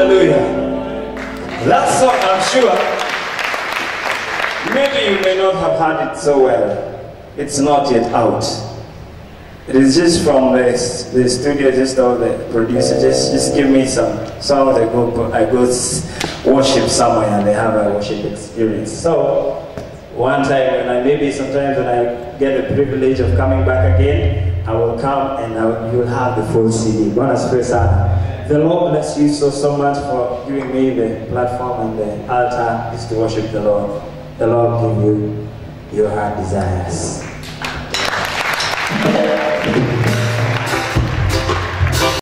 Hallelujah. Last song, I'm sure. Maybe you may not have heard it so well. It's not yet out. It is just from the, the studio, just all the producer, just, just give me some songs I go, I go worship somewhere and they have a worship experience. So, one time when I maybe sometimes when I get the privilege of coming back again, I will come and I you will have the full CD. Buona spesa. The Lord bless you so so much for giving me the platform and the altar is to worship the Lord. The Lord give you your heart desires.